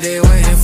they waiting for.